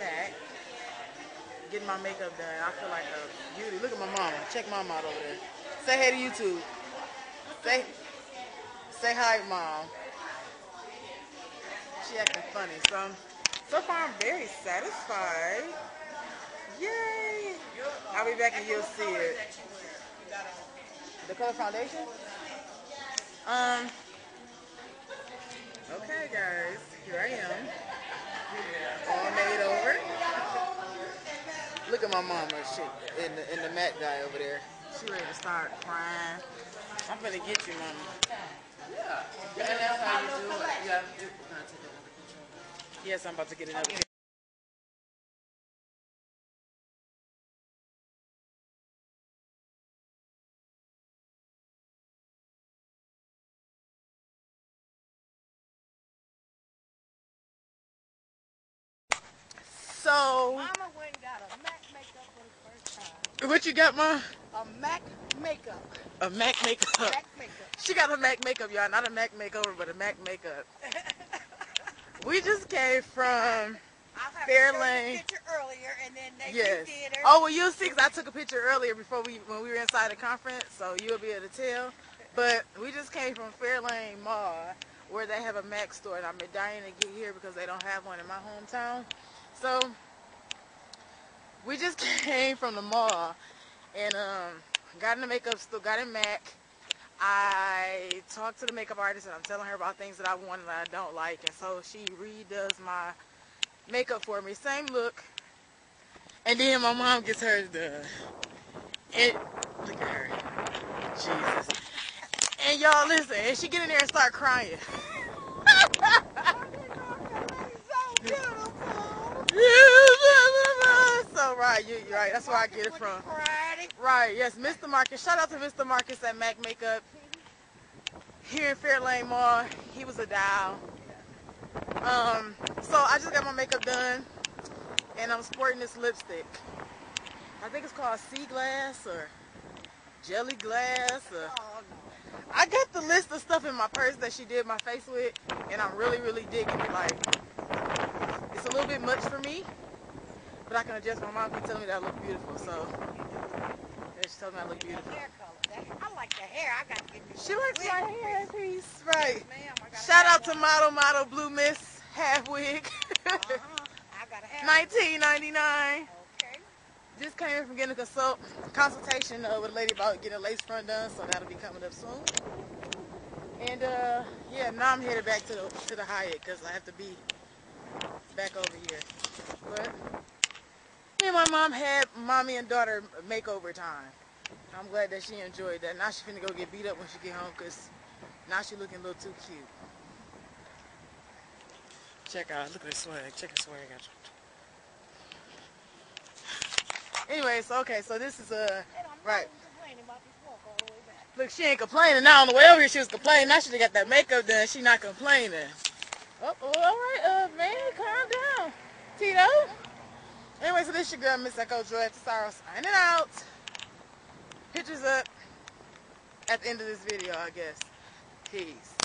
in getting my makeup done. I feel like a beauty. Look at my mama. Check mom out over there. Say hey to YouTube. Say say hi, mom. She acting funny. So so far I'm very satisfied. Yay! I'll be back and you'll see it. The color foundation? Um. Okay, guys. Here I am. All made over. Look at my mama. She in the in the mat guy over there. She ready to start crying. I'm gonna get you, mama. Yeah. And that's how you do it. You have to do Can I take another picture? Yes, I'm about to get another picture. So, Mama went and got a Mac makeup for the first time. What you got, ma? A Mac makeup. A Mac makeup. Mac makeup. She got a Mac makeup, y'all. Not a Mac makeover, but a Mac makeup. We just came from I'll have Fair to show Lane. you the picture earlier, and then they Yes. Oh, well, you'll see 'cause I took a picture earlier before we when we were inside the conference, so you'll be able to tell. But we just came from Fairlane Mall, where they have a Mac store, and I'm dying to get here because they don't have one in my hometown. So we just came from the mall and um, got in the makeup store, got in Mac. I talked to the makeup artist and I'm telling her about things that I want and that I don't like, and so she redoes my makeup for me, same look. And then my mom gets hers done. And look at her. Jesus. And y'all listen, and she get in there and start crying. so beautiful. So right, you right. That's where I get it from. Right, yes, Mr. Marcus. Shout out to Mr. Marcus at Mac Makeup here in Fairlane Mall. He was a dial. Um, so I just got my makeup done, and I'm sporting this lipstick. I think it's called Sea Glass or Jelly Glass. Or Oh. I got the list of stuff in my purse that she did my face with, and I'm really, really digging it. Like, it's a little bit much for me, but I can adjust. My mom keep telling me that I look beautiful, so she told me I look beautiful. Hair color. I like the hair. I got to get. She likes my hair piece, right? Ma'am, I got a Shout out to. Model Model Blue Miss Half Wig. I got a hair. 1999. Okay. Just came from getting a consult consultation uh, with a lady about getting a lace front done, so that'll be coming up soon. And uh, yeah, now I'm headed back to the to the Hyatt because I have to be back over here. But me and my mom had mommy and daughter makeover time. I'm glad that she enjoyed that. Now she finna go get beat up when she get home because now she looking a little too cute. Check out, look at the swag. Check the swag out. Anyways, okay, so this is a And I'm Right. not even complaining about this walk all the way back. look. She ain't complaining now. On the way over here, she was complaining. Now she done got that makeup done. She not complaining. Oh, oh, all right, uh, man, calm down, Tito. Anyway, so this your girl, Miss Echo Joy Tesaro, signing out. Pictures up at the end of this video, I guess. Peace.